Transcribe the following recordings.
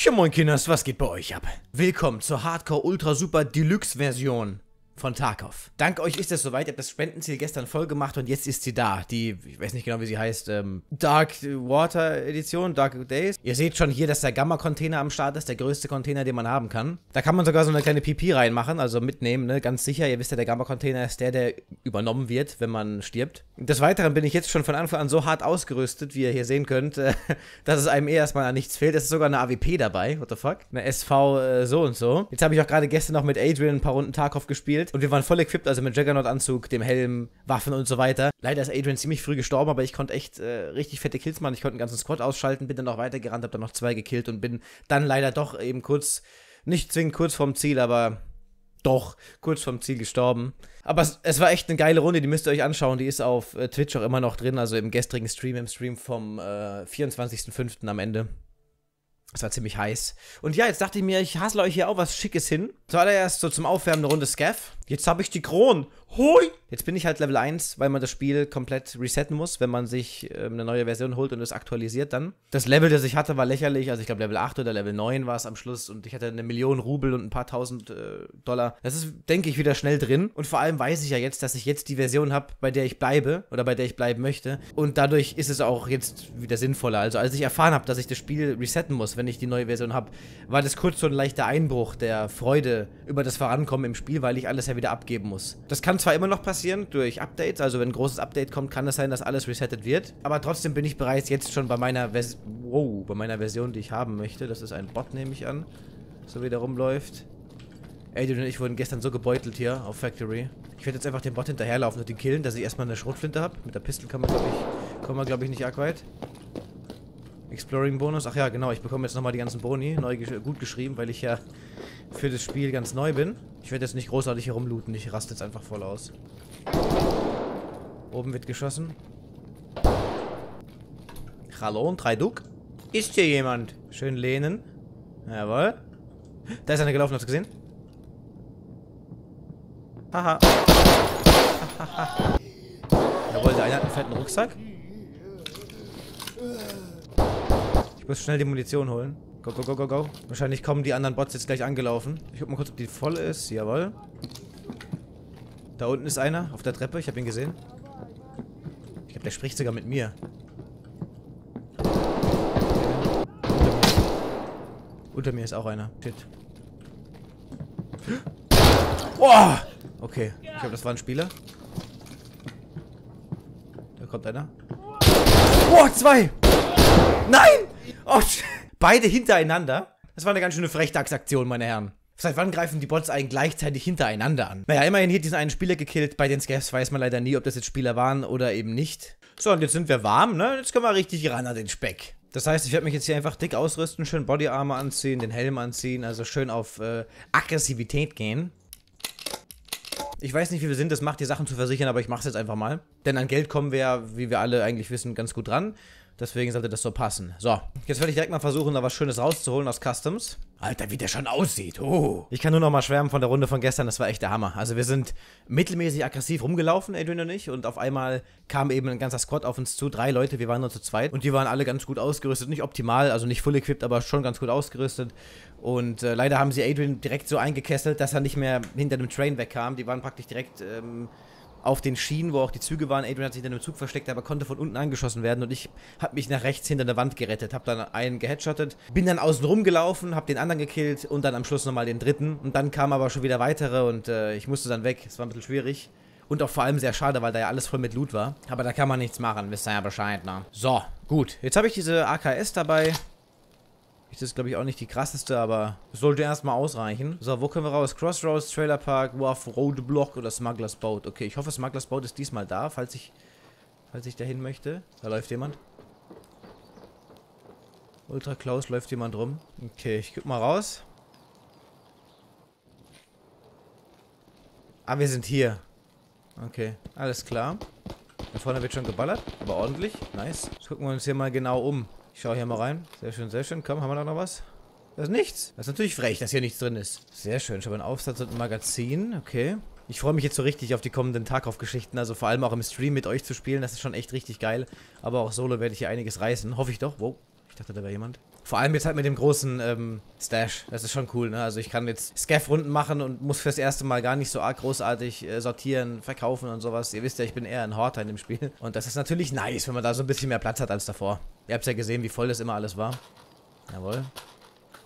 Ja moin Kinders, was geht bei euch ab? Willkommen zur Hardcore Ultra Super Deluxe Version von Tarkov. Dank euch ist es soweit, ihr habt das Spendenziel gestern voll gemacht und jetzt ist sie da. Die, ich weiß nicht genau, wie sie heißt, ähm, Dark Water Edition, Dark Days. Ihr seht schon hier, dass der Gamma-Container am Start ist, der größte Container, den man haben kann. Da kann man sogar so eine kleine PP reinmachen, also mitnehmen, ne, ganz sicher. Ihr wisst ja, der Gamma-Container ist der, der übernommen wird, wenn man stirbt. Des Weiteren bin ich jetzt schon von Anfang an so hart ausgerüstet, wie ihr hier sehen könnt, äh, dass es einem eh erstmal an nichts fehlt. Es ist sogar eine AWP dabei, what the fuck? Eine SV äh, so und so. Jetzt habe ich auch gerade gestern noch mit Adrian ein paar Runden Tarkov gespielt und wir waren voll equipped, also mit Juggernaut-Anzug, dem Helm, Waffen und so weiter. Leider ist Adrian ziemlich früh gestorben, aber ich konnte echt äh, richtig fette Kills machen. Ich konnte einen ganzen Squad ausschalten, bin dann noch weitergerannt, habe dann noch zwei gekillt und bin dann leider doch eben kurz, nicht zwingend kurz vorm Ziel, aber doch kurz vorm Ziel gestorben. Aber es, es, war echt eine geile Runde, die müsst ihr euch anschauen. Die ist auf äh, Twitch auch immer noch drin, also im gestrigen Stream, im Stream vom äh, 24.05. am Ende. Es war ziemlich heiß. Und ja, jetzt dachte ich mir, ich hassle euch hier auch was Schickes hin. Zuallererst so zum Aufwärmen eine Runde Scaff. Jetzt habe ich die Kronen. Hoi! Jetzt bin ich halt Level 1, weil man das Spiel komplett resetten muss, wenn man sich ähm, eine neue Version holt und es aktualisiert dann. Das Level, das ich hatte, war lächerlich. Also ich glaube Level 8 oder Level 9 war es am Schluss und ich hatte eine Million Rubel und ein paar tausend äh, Dollar. Das ist, denke ich, wieder schnell drin. Und vor allem weiß ich ja jetzt, dass ich jetzt die Version habe, bei der ich bleibe oder bei der ich bleiben möchte. Und dadurch ist es auch jetzt wieder sinnvoller. Also als ich erfahren habe, dass ich das Spiel resetten muss, wenn ich die neue Version habe, war das kurz so ein leichter Einbruch der Freude über das Vorankommen im Spiel, weil ich alles ja wieder abgeben muss. Das kann zwar immer noch passieren durch Updates, also wenn ein großes Update kommt, kann es sein, dass alles resettet wird. Aber trotzdem bin ich bereits jetzt schon bei meiner, Vers wow, bei meiner Version, die ich haben möchte. Das ist ein Bot, nehme ich an, so wie der rumläuft. Adrian und ich wurden gestern so gebeutelt hier auf Factory. Ich werde jetzt einfach den Bot hinterherlaufen und den killen, dass ich erstmal eine Schrotflinte habe. Mit der Pistole kann man, glaube ich, kommen glaube ich, nicht arg weit. Exploring Bonus. Ach ja, genau. Ich bekomme jetzt nochmal die ganzen Boni. Neu gesch gut geschrieben, weil ich ja für das Spiel ganz neu bin. Ich werde jetzt nicht großartig herumlooten. Ich raste jetzt einfach voll aus. Oben wird geschossen. Hallo, drei Duck. Ist hier jemand? Schön lehnen. Jawohl. Da ist einer gelaufen, hast du gesehen? Haha. Jawohl, der eine hat einen fetten Rucksack. Ich muss schnell die Munition holen. Go, go, go, go, go. Wahrscheinlich kommen die anderen Bots jetzt gleich angelaufen. Ich guck mal kurz, ob die voll ist. Jawohl. Da unten ist einer auf der Treppe. Ich habe ihn gesehen. Ich glaube, der spricht sogar mit mir. Unter mir ist auch einer. Shit. Oh! Okay. Ich glaube, das war ein Spieler. Da kommt einer. Oh, zwei! Nein! Oh, beide hintereinander. Das war eine ganz schöne Frechdachsaktion, meine Herren. Seit wann greifen die Bots eigentlich gleichzeitig hintereinander an? Naja, immerhin hier diesen einen Spieler gekillt. Bei den Scavs weiß man leider nie, ob das jetzt Spieler waren oder eben nicht. So, und jetzt sind wir warm, ne? Jetzt können wir richtig ran an den Speck. Das heißt, ich werde mich jetzt hier einfach dick ausrüsten, schön Bodyarmor anziehen, den Helm anziehen, also schön auf äh, Aggressivität gehen. Ich weiß nicht, wie wir sind, das macht die Sachen zu versichern, aber ich mache es jetzt einfach mal. Denn an Geld kommen wir ja, wie wir alle eigentlich wissen, ganz gut dran. Deswegen sollte das so passen. So, jetzt werde ich direkt mal versuchen, da was Schönes rauszuholen aus Customs. Alter, wie der schon aussieht. Oh. Ich kann nur noch mal schwärmen von der Runde von gestern. Das war echt der Hammer. Also wir sind mittelmäßig aggressiv rumgelaufen, Adrian und ich. Und auf einmal kam eben ein ganzer Squad auf uns zu. Drei Leute, wir waren nur zu zweit. Und die waren alle ganz gut ausgerüstet. Nicht optimal, also nicht full equipped, aber schon ganz gut ausgerüstet. Und äh, leider haben sie Adrian direkt so eingekesselt, dass er nicht mehr hinter dem Train wegkam. Die waren praktisch direkt... Ähm, auf den Schienen, wo auch die Züge waren. Adrian hat sich hinter einem Zug versteckt, aber konnte von unten angeschossen werden und ich habe mich nach rechts hinter der Wand gerettet, habe dann einen geheadshottet, bin dann außen rumgelaufen, habe den anderen gekillt und dann am Schluss nochmal den dritten und dann kamen aber schon wieder weitere und äh, ich musste dann weg. Es war ein bisschen schwierig. Und auch vor allem sehr schade, weil da ja alles voll mit Loot war. Aber da kann man nichts machen, wisst ihr ja Bescheid, ne? So, gut. Jetzt habe ich diese AKS dabei. Ist, glaube ich, auch nicht die krasseste, aber sollte erstmal ausreichen. So, wo können wir raus? Crossroads, Trailer Park, Wharf, Roadblock oder Smugglers Boat. Okay, ich hoffe, Smugglers Boat ist diesmal da, falls ich, falls ich dahin möchte. Da läuft jemand. Ultra Close läuft jemand rum. Okay, ich guck mal raus. Ah, wir sind hier. Okay, alles klar. Da vorne wird schon geballert, aber ordentlich. Nice. Jetzt gucken wir uns hier mal genau um. Ich schaue hier mal rein. Sehr schön, sehr schön. Komm, haben wir da noch was? Da ist nichts. Das ist natürlich frech, dass hier nichts drin ist. Sehr schön. Ich habe einen Aufsatz und ein Magazin. Okay. Ich freue mich jetzt so richtig auf die kommenden Tarkov-Geschichten. Also vor allem auch im Stream mit euch zu spielen. Das ist schon echt richtig geil. Aber auch solo werde ich hier einiges reißen. Hoffe ich doch. Wow. Ich dachte, da wäre jemand. Vor allem jetzt halt mit dem großen ähm, Stash. Das ist schon cool, ne? Also ich kann jetzt Scaff-Runden machen und muss fürs erste Mal gar nicht so arg großartig äh, sortieren, verkaufen und sowas. Ihr wisst ja, ich bin eher ein Horter in dem Spiel. Und das ist natürlich nice, wenn man da so ein bisschen mehr Platz hat als davor. Ihr habt ja gesehen, wie voll das immer alles war. Jawohl.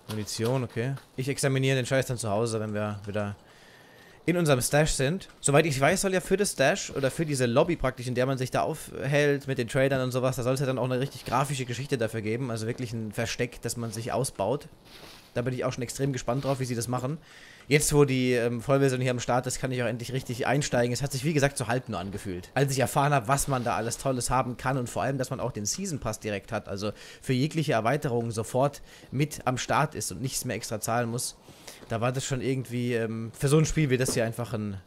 Munition, okay. Ich examiniere den Scheiß dann zu Hause, wenn wir wieder in unserem Stash sind. Soweit ich weiß, soll ja für das Stash oder für diese Lobby praktisch, in der man sich da aufhält mit den Tradern und sowas, da soll es ja dann auch eine richtig grafische Geschichte dafür geben. Also wirklich ein Versteck, das man sich ausbaut. Da bin ich auch schon extrem gespannt drauf, wie sie das machen. Jetzt, wo die ähm, Vollversion hier am Start ist, kann ich auch endlich richtig einsteigen. Es hat sich, wie gesagt, so halb nur angefühlt. Als ich erfahren habe, was man da alles Tolles haben kann und vor allem, dass man auch den Season Pass direkt hat, also für jegliche Erweiterungen sofort mit am Start ist und nichts mehr extra zahlen muss, da war das schon irgendwie, ähm, für so ein Spiel wie das hier einfach ein,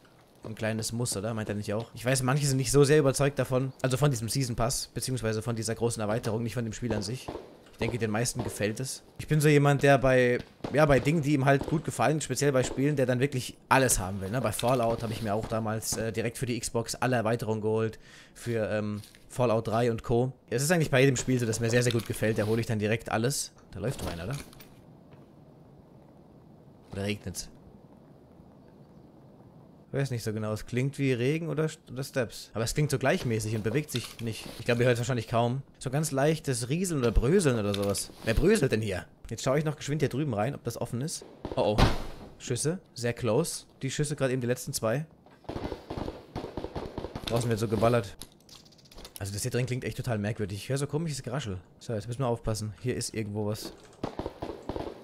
ein kleines Muss, oder? Meint er nicht auch? Ich weiß, manche sind nicht so sehr überzeugt davon, also von diesem Season Pass, beziehungsweise von dieser großen Erweiterung, nicht von dem Spiel an sich. Ich denke, den meisten gefällt es. Ich bin so jemand, der bei, ja, bei Dingen, die ihm halt gut gefallen, speziell bei Spielen, der dann wirklich alles haben will. Ne? Bei Fallout habe ich mir auch damals äh, direkt für die Xbox alle Erweiterungen geholt. Für ähm, Fallout 3 und Co. Es ist eigentlich bei jedem Spiel so, dass mir sehr, sehr gut gefällt. Da hole ich dann direkt alles. Da läuft doch einer, oder? Oder regnet's? Weiß nicht so genau. Es klingt wie Regen oder, oder Steps. Aber es klingt so gleichmäßig und bewegt sich nicht. Ich glaube, ihr hört es wahrscheinlich kaum. So ganz leichtes Rieseln oder Bröseln oder sowas. Wer bröselt denn hier? Jetzt schaue ich noch geschwind hier drüben rein, ob das offen ist. Oh oh. Schüsse. Sehr close. Die Schüsse gerade eben die letzten zwei. Draußen wird so geballert. Also das hier drin klingt echt total merkwürdig. Ich höre so komisches Geraschel. So, jetzt müssen wir aufpassen. Hier ist irgendwo was.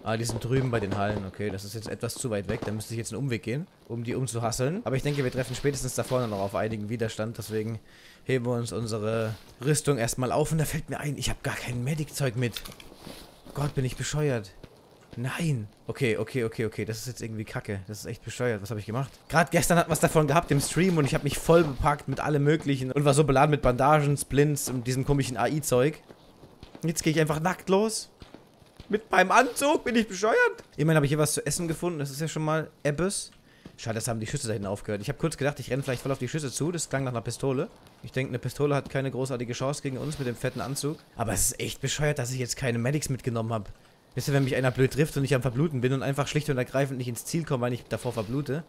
Ah, die sind drüben bei den Hallen. Okay, das ist jetzt etwas zu weit weg. Da müsste ich jetzt einen Umweg gehen, um die umzuhasseln. Aber ich denke, wir treffen spätestens da vorne noch auf einigen Widerstand. Deswegen heben wir uns unsere Rüstung erstmal auf. Und da fällt mir ein, ich habe gar kein Medic-Zeug mit. Gott, bin ich bescheuert. Nein. Okay, okay, okay, okay. Das ist jetzt irgendwie kacke. Das ist echt bescheuert. Was habe ich gemacht? Gerade gestern hat was davon gehabt im Stream und ich habe mich voll bepackt mit allem möglichen und war so beladen mit Bandagen, Splints und diesem komischen AI-Zeug. Jetzt gehe ich einfach nackt los. Mit meinem Anzug? Bin ich bescheuert? Immerhin habe ich hier was zu essen gefunden. Das ist ja schon mal Ebbes. Schade, das haben die Schüsse da hinten aufgehört. Ich habe kurz gedacht, ich renne vielleicht voll auf die Schüsse zu. Das klang nach einer Pistole. Ich denke, eine Pistole hat keine großartige Chance gegen uns mit dem fetten Anzug. Aber es ist echt bescheuert, dass ich jetzt keine Medics mitgenommen habe. Wisst ihr, wenn mich einer blöd trifft und ich am Verbluten bin und einfach schlicht und ergreifend nicht ins Ziel komme, weil ich davor verblute?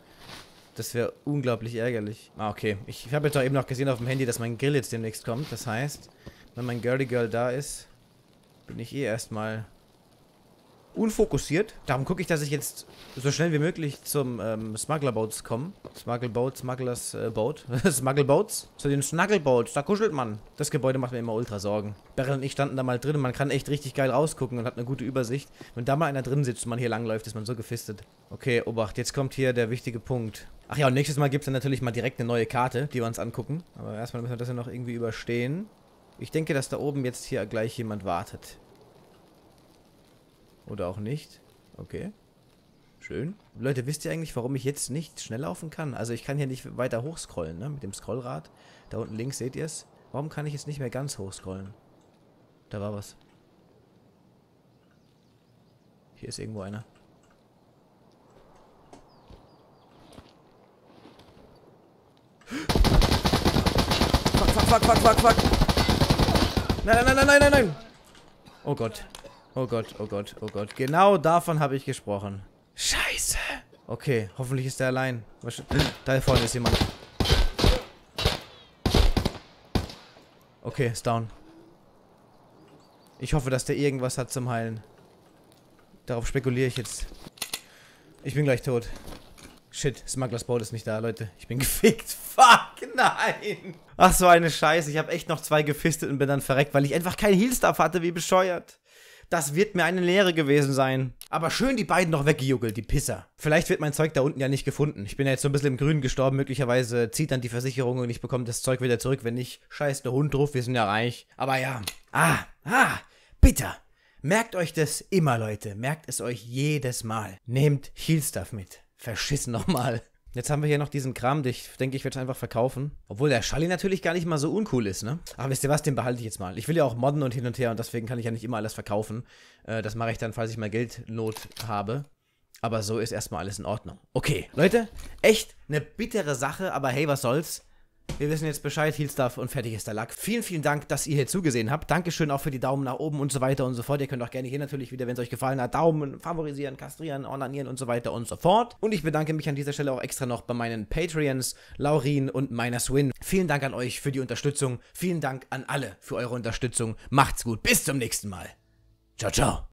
Das wäre unglaublich ärgerlich. Ah, okay. Ich, habe jetzt auch eben noch gesehen auf dem Handy, dass mein Grill jetzt demnächst kommt. Das heißt, wenn mein Girly Girl da ist, bin ich eh erstmal unfokussiert. Darum gucke ich, dass ich jetzt so schnell wie möglich zum ähm, Smugglerboats komme. Smuggleboat, Smugglers äh, Boat. Smuggleboats. Zu den Snuggleboats, da kuschelt man. Das Gebäude macht mir immer ultra Sorgen. Beryl und ich standen da mal drin. Man kann echt richtig geil rausgucken und hat eine gute Übersicht. Wenn da mal einer drin sitzt und man hier langläuft, ist man so gefistet. Okay, Obacht, jetzt kommt hier der wichtige Punkt. Ach ja, und nächstes Mal gibt es dann natürlich mal direkt eine neue Karte, die wir uns angucken. Aber erstmal müssen wir das ja noch irgendwie überstehen. Ich denke, dass da oben jetzt hier gleich jemand wartet. Oder auch nicht. Okay. Schön. Leute, wisst ihr eigentlich, warum ich jetzt nicht schnell laufen kann? Also ich kann hier nicht weiter hochscrollen, ne? Mit dem Scrollrad. Da unten links seht ihr es. Warum kann ich jetzt nicht mehr ganz hochscrollen? Da war was. Hier ist irgendwo einer. Fuck, fuck, fuck, fuck, fuck, fuck. Nein, nein, nein, nein, nein, nein. Oh Gott. Oh Gott, oh Gott, oh Gott. Genau davon habe ich gesprochen. Scheiße. Okay, hoffentlich ist er allein. Da vorne ist jemand. Okay, ist down. Ich hoffe, dass der irgendwas hat zum Heilen. Darauf spekuliere ich jetzt. Ich bin gleich tot. Shit, Smugglers Boat ist nicht da, Leute. Ich bin gefickt. Fuck, nein. Ach, so eine Scheiße. Ich habe echt noch zwei gefistet und bin dann verreckt, weil ich einfach keinen Heal-Stuff hatte, wie bescheuert. Das wird mir eine Lehre gewesen sein. Aber schön die beiden noch weggejuckelt, die Pisser. Vielleicht wird mein Zeug da unten ja nicht gefunden. Ich bin ja jetzt so ein bisschen im Grünen gestorben. Möglicherweise zieht dann die Versicherung und ich bekomme das Zeug wieder zurück. Wenn nicht, scheiß der Hund drauf, wir sind ja reich. Aber ja. Ah, ah, bitter. Merkt euch das immer, Leute. Merkt es euch jedes Mal. Nehmt Heal Stuff mit. Verschissen nochmal. Jetzt haben wir hier noch diesen Kram, den ich denke, ich werde es einfach verkaufen. Obwohl der Schalli natürlich gar nicht mal so uncool ist, ne? Aber wisst ihr was, den behalte ich jetzt mal. Ich will ja auch modden und hin und her und deswegen kann ich ja nicht immer alles verkaufen. Äh, das mache ich dann, falls ich mal Geldnot habe. Aber so ist erstmal alles in Ordnung. Okay, Leute, echt eine bittere Sache, aber hey, was soll's? Wir wissen jetzt Bescheid, Heal Stuff und fertig ist der Lack. Vielen, vielen Dank, dass ihr hier zugesehen habt. Dankeschön auch für die Daumen nach oben und so weiter und so fort. Ihr könnt auch gerne hier natürlich wieder, wenn es euch gefallen hat, Daumen favorisieren, kastrieren, ornanieren und so weiter und so fort. Und ich bedanke mich an dieser Stelle auch extra noch bei meinen Patreons, Laurin und meiner Swin. Vielen Dank an euch für die Unterstützung. Vielen Dank an alle für eure Unterstützung. Macht's gut. Bis zum nächsten Mal. Ciao, ciao.